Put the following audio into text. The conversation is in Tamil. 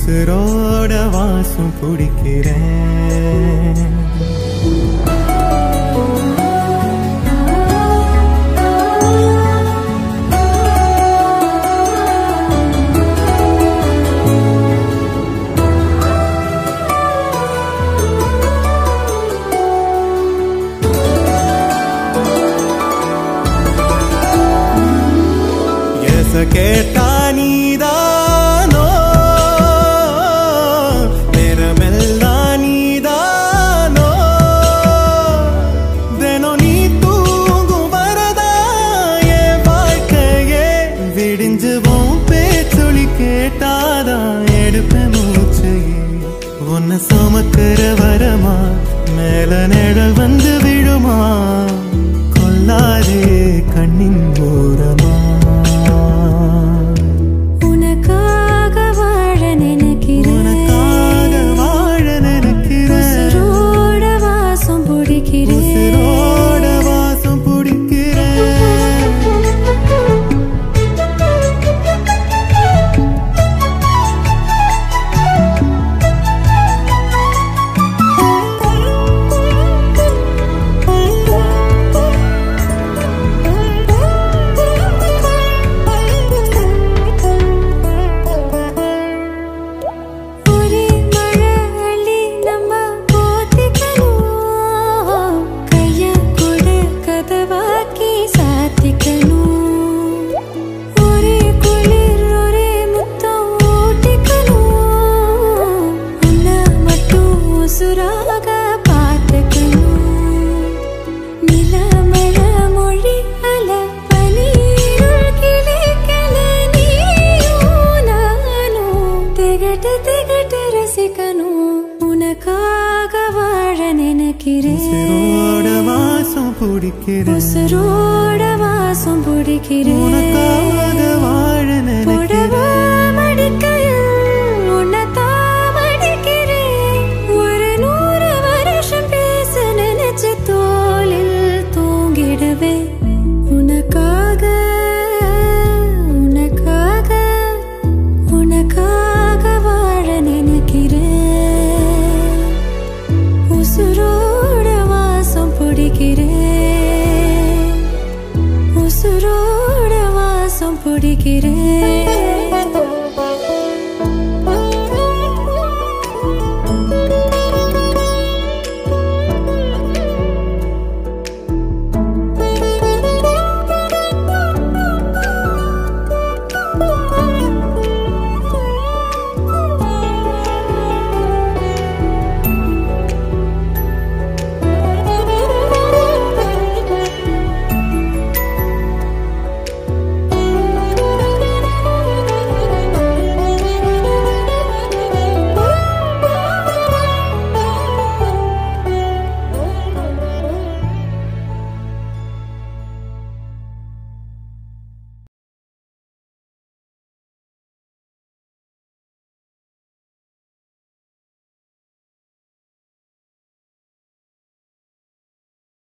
உசுரோட வாசம் பிடிக்கிறேன். கேட்ட சுமக்கிற வரமா? மேல நிழல் வந்து விழுமா? கொல்லாரே கண்ணின் ஓரமா? உனக்காக வாழ நினைக்கிறேன். உசிரோட திகட்ட திகட்ட ரசிக்கணும் உனக்காக வாழ நினைக்கிறேன். வாசம் பிடிக்கிறேன். உசுரோட வாசம் பிடிக்கிறேன். வாழ நினைக்கிறேன். மடிக்க गिरे।